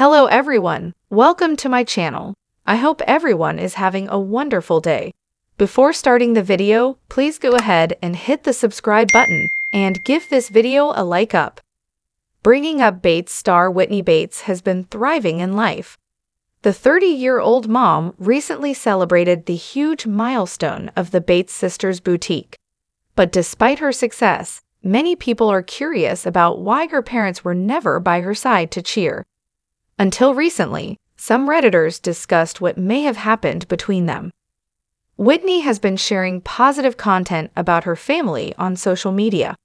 Hello everyone, welcome to my channel. I hope everyone is having a wonderful day. Before starting the video, please go ahead and hit the subscribe button and give this video a like up. Bringing Up Bates star Whitney Bates has been thriving in life. The 30-year-old mom recently celebrated the huge milestone of the Bates Sisters boutique. But despite her success, many people are curious about why her parents were never by her side to cheer. Until recently, some Redditors discussed what may have happened between them. Whitney has been sharing positive content about her family on social media.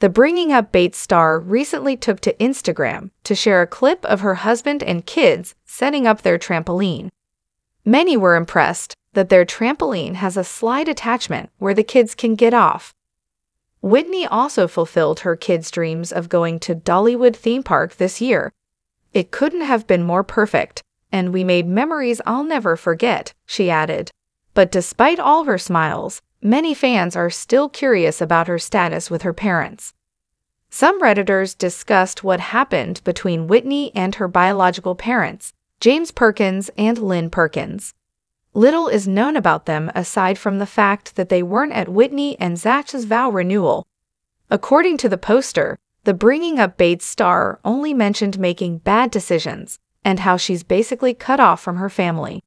The Bringing Up Bates star recently took to Instagram to share a clip of her husband and kids setting up their trampoline. Many were impressed that their trampoline has a slide attachment where the kids can get off. Whitney also fulfilled her kids' dreams of going to Dollywood theme park this year. It couldn't have been more perfect, and we made memories I'll never forget, she added. But despite all her smiles, many fans are still curious about her status with her parents. Some Redditors discussed what happened between Whitney and her biological parents, James Perkins and Lynn Perkins. Little is known about them aside from the fact that they weren't at Whitney and Zach's vow renewal. According to the poster, the Bringing Up Bates star only mentioned making bad decisions and how she's basically cut off from her family.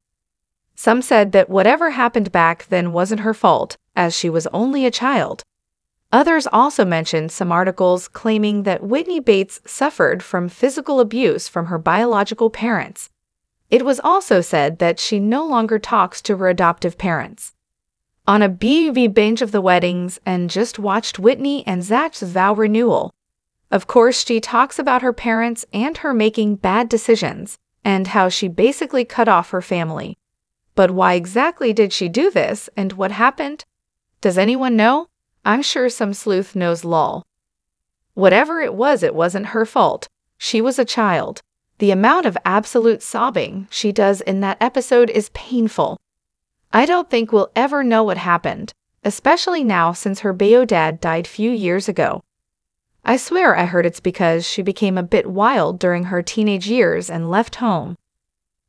Some said that whatever happened back then wasn't her fault, as she was only a child. Others also mentioned some articles claiming that Whitney Bates suffered from physical abuse from her biological parents. It was also said that she no longer talks to her adoptive parents. On a BUB binge of the weddings and just watched Whitney and Zach's vow renewal. Of course, she talks about her parents and her making bad decisions, and how she basically cut off her family. But why exactly did she do this and what happened? Does anyone know? I'm sure some sleuth knows lol. Whatever it was, it wasn't her fault. She was a child. The amount of absolute sobbing she does in that episode is painful. I don't think we'll ever know what happened, especially now since her Bayo dad died few years ago. I swear I heard it's because she became a bit wild during her teenage years and left home.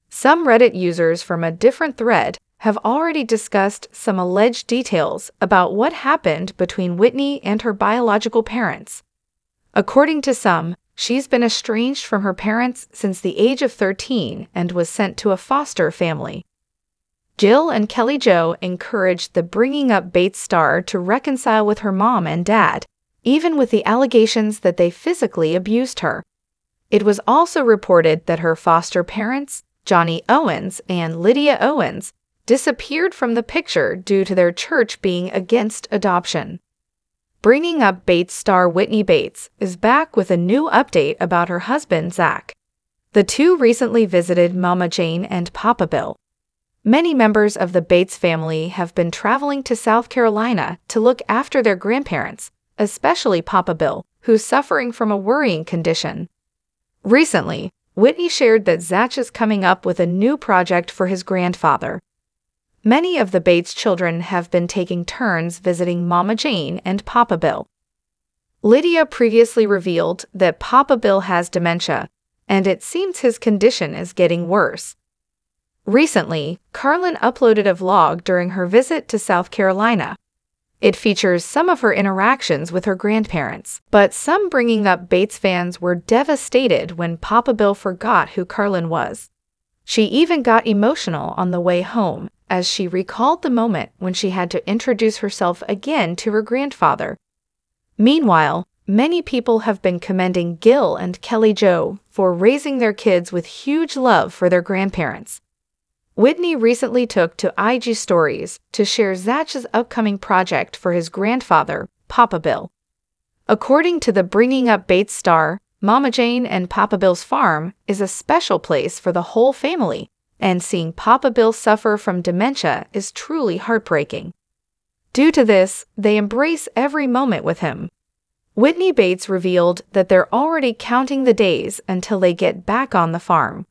Some Reddit users from a different thread have already discussed some alleged details about what happened between Whitney and her biological parents. According to some, she's been estranged from her parents since the age of 13 and was sent to a foster family. Jill and Kelly Jo encouraged the Bringing Up Bates star to reconcile with her mom and dad, even with the allegations that they physically abused her. It was also reported that her foster parents, Johnny Owens and Lydia Owens, disappeared from the picture due to their church being against adoption. Bringing Up Bates star Whitney Bates is back with a new update about her husband, Zach. The two recently visited Mama Jane and Papa Bill. Many members of the Bates family have been traveling to South Carolina to look after their grandparents, especially Papa Bill, who's suffering from a worrying condition. Recently, Whitney shared that Zach is coming up with a new project for his grandfather. Many of the Bates children have been taking turns visiting Mama Jane and Papa Bill. Lydia previously revealed that Papa Bill has dementia, and it seems his condition is getting worse. Recently, Carlin uploaded a vlog during her visit to South Carolina. It features some of her interactions with her grandparents, but some Bringing Up Bates fans were devastated when Papa Bill forgot who Carlin was. She even got emotional on the way home as she recalled the moment when she had to introduce herself again to her grandfather. Meanwhile, many people have been commending Gil and Kelly Jo for raising their kids with huge love for their grandparents. Whitney recently took to IG Stories to share Zach's upcoming project for his grandfather, Papa Bill. According to the Bringing Up Bates star, Mama Jane and Papa Bill's farm is a special place for the whole family, and seeing Papa Bill suffer from dementia is truly heartbreaking. Due to this, they embrace every moment with him. Whitney Bates revealed that they're already counting the days until they get back on the farm.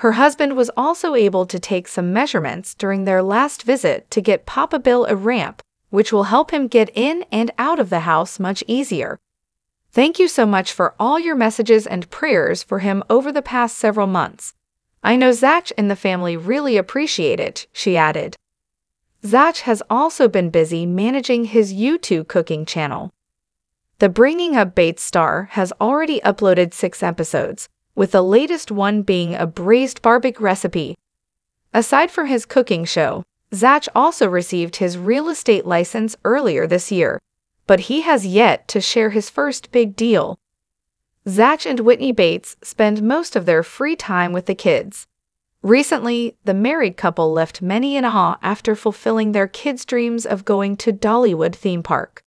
Her husband was also able to take some measurements during their last visit to get Papa Bill a ramp, which will help him get in and out of the house much easier. Thank you so much for all your messages and prayers for him over the past several months. I know Zach and the family really appreciate it, she added. Zach has also been busy managing his YouTube cooking channel. The Bringing Up Bates star has already uploaded six episodes, with the latest one being a braised barbecue recipe. Aside from his cooking show, Zach also received his real estate license earlier this year, but he has yet to share his first big deal. Zach and Whitney Bates spend most of their free time with the kids. Recently, the married couple left many in awe after fulfilling their kids' dreams of going to Dollywood theme park.